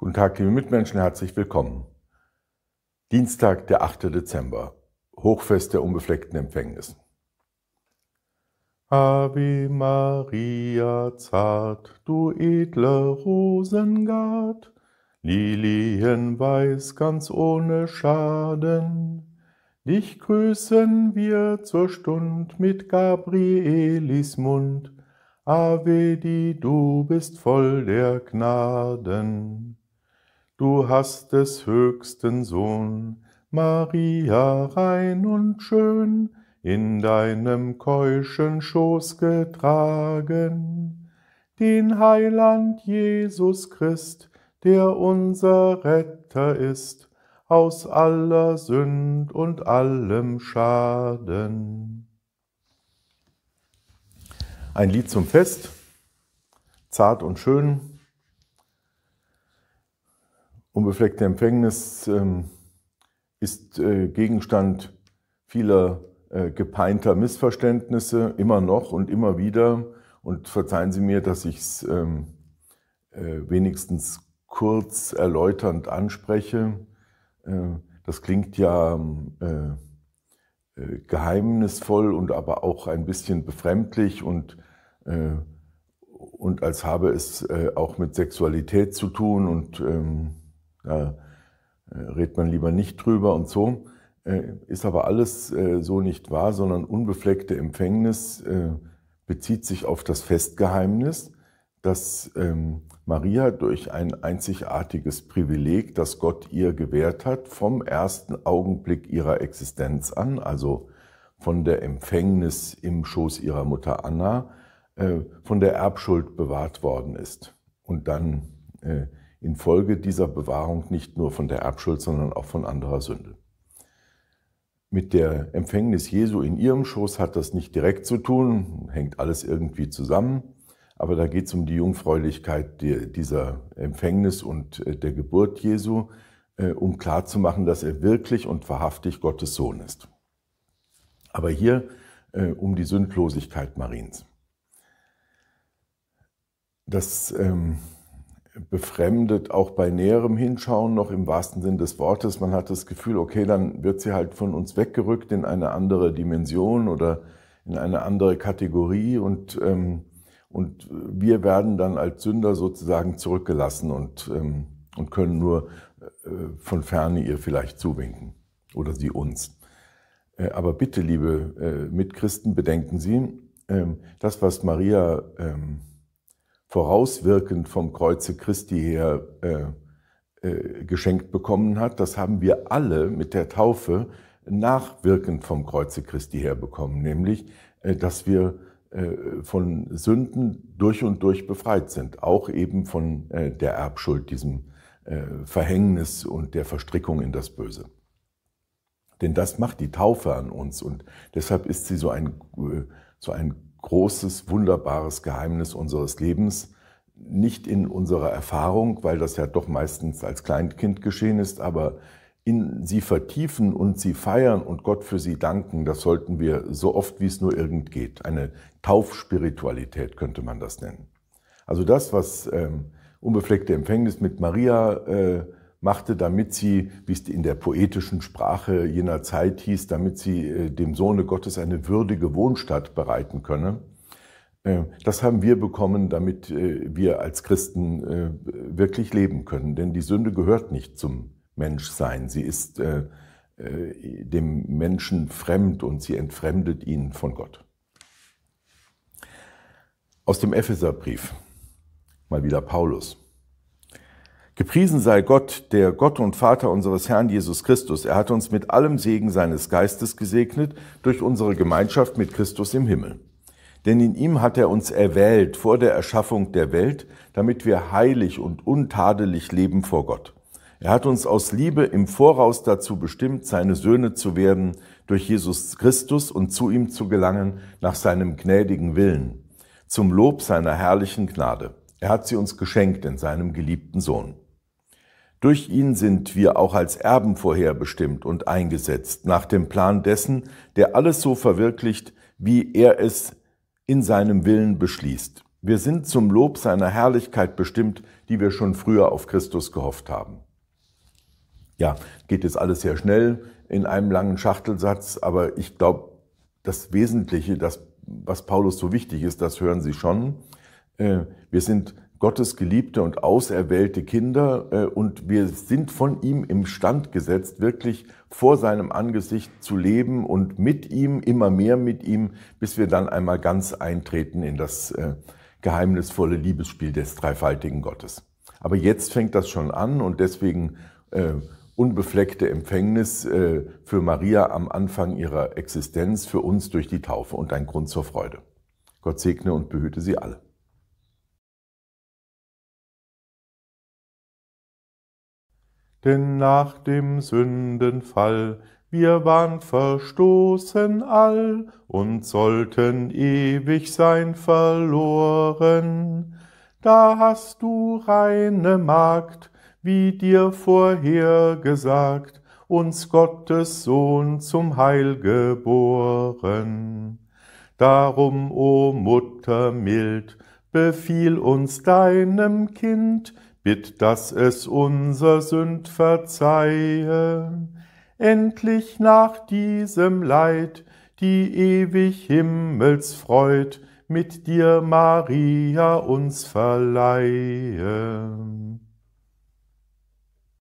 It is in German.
Guten Tag, liebe Mitmenschen, herzlich willkommen. Dienstag, der 8. Dezember, Hochfest der unbefleckten Empfängnis. Ave Maria zart, du edle Rosengard, Lilienweiß ganz ohne Schaden. Dich grüßen wir zur Stund mit Gabrielis Mund, Ave, die du bist voll der Gnaden. Du hast des höchsten Sohn, Maria rein und schön, in deinem keuschen Schoß getragen, den Heiland Jesus Christ, der unser Retter ist, aus aller Sünd und allem Schaden. Ein Lied zum Fest, zart und schön, Unbefleckte Empfängnis ähm, ist äh, Gegenstand vieler äh, gepeinter Missverständnisse, immer noch und immer wieder. Und verzeihen Sie mir, dass ich es ähm, äh, wenigstens kurz erläuternd anspreche. Äh, das klingt ja äh, äh, geheimnisvoll und aber auch ein bisschen befremdlich und, und als habe es auch mit Sexualität zu tun und ähm, da äh, redet man lieber nicht drüber und so. Äh, ist aber alles äh, so nicht wahr, sondern unbefleckte Empfängnis bezieht sich auf das Festgeheimnis, dass ähm, Maria durch ein einzigartiges Privileg, das Gott ihr gewährt hat, vom ersten Augenblick ihrer Existenz an, also von der Empfängnis im Schoß ihrer Mutter Anna, von der Erbschuld bewahrt worden ist und dann infolge dieser Bewahrung nicht nur von der Erbschuld, sondern auch von anderer Sünde. Mit der Empfängnis Jesu in ihrem Schoß hat das nicht direkt zu tun, hängt alles irgendwie zusammen, aber da geht es um die Jungfräulichkeit dieser Empfängnis und äh, der Geburt Jesu, äh, um klarzumachen, dass er wirklich und wahrhaftig Gottes Sohn ist. Aber hier äh, um die Sündlosigkeit Mariens. Das ähm, befremdet, auch bei näherem Hinschauen noch im wahrsten Sinn des Wortes. Man hat das Gefühl, okay, dann wird sie halt von uns weggerückt in eine andere Dimension oder in eine andere Kategorie und, ähm, und wir werden dann als Sünder sozusagen zurückgelassen und, ähm, und können nur äh, von ferne ihr vielleicht zuwinken oder sie uns. Äh, aber bitte, liebe äh, Mitchristen, bedenken Sie, ähm, das, was Maria ähm, vorauswirkend vom Kreuze Christi her äh, äh, geschenkt bekommen hat, das haben wir alle mit der Taufe nachwirkend vom Kreuze Christi her bekommen, nämlich, äh, dass wir äh, von Sünden durch und durch befreit sind, auch eben von äh, der Erbschuld, diesem äh, Verhängnis und der Verstrickung in das Böse. Denn das macht die Taufe an uns und deshalb ist sie so ein, so ein großes, wunderbares Geheimnis unseres Lebens. Nicht in unserer Erfahrung, weil das ja doch meistens als Kleinkind geschehen ist, aber in sie vertiefen und sie feiern und Gott für sie danken, das sollten wir so oft wie es nur irgend geht. Eine Taufspiritualität könnte man das nennen. Also das, was ähm, unbefleckte Empfängnis mit Maria äh, machte, damit sie, wie es in der poetischen Sprache jener Zeit hieß, damit sie äh, dem Sohne Gottes eine würdige Wohnstatt bereiten könne. Äh, das haben wir bekommen, damit äh, wir als Christen wirklich leben können. Denn die Sünde gehört nicht zum Menschsein. Sie ist dem Menschen fremd und sie entfremdet ihn von Gott. Aus dem Epheserbrief, mal wieder Paulus. Gepriesen sei Gott, der Gott und Vater unseres Herrn Jesus Christus. Er hat uns mit allem Segen seines Geistes gesegnet durch unsere Gemeinschaft mit Christus im Himmel. Denn in ihm hat er uns erwählt vor der Erschaffung der Welt, damit wir heilig und untadelig leben vor Gott. Er hat uns aus Liebe im Voraus dazu bestimmt, seine Söhne zu werden durch Jesus Christus und zu ihm zu gelangen nach seinem gnädigen Willen, zum Lob seiner herrlichen Gnade. Er hat sie uns geschenkt in seinem geliebten Sohn. Durch ihn sind wir auch als Erben vorherbestimmt und eingesetzt, nach dem Plan dessen, der alles so verwirklicht, wie er es in seinem Willen beschließt. Wir sind zum Lob seiner Herrlichkeit bestimmt, die wir schon früher auf Christus gehofft haben. Ja, geht jetzt alles sehr schnell in einem langen Schachtelsatz, aber ich glaube, das Wesentliche, das, was Paulus so wichtig ist, das hören Sie schon. Äh, wir sind Gottes geliebte und auserwählte Kinder äh, und wir sind von ihm im Stand gesetzt, wirklich vor seinem Angesicht zu leben und mit ihm, immer mehr mit ihm, bis wir dann einmal ganz eintreten in das äh, geheimnisvolle Liebesspiel des dreifaltigen Gottes. Aber jetzt fängt das schon an und deswegen äh, unbefleckte Empfängnis äh, für Maria am Anfang ihrer Existenz, für uns durch die Taufe und ein Grund zur Freude. Gott segne und behüte sie alle. Denn nach dem Sündenfall wir waren verstoßen all und sollten ewig sein verloren. Da hast du reine Magd, wie dir vorhergesagt, uns Gottes Sohn zum Heil geboren. Darum, o Mutter mild, befiehl uns deinem Kind, bitt, dass es unser Sünd verzeihe, endlich nach diesem Leid die ewig Himmelsfreud mit dir, Maria, uns verleihe.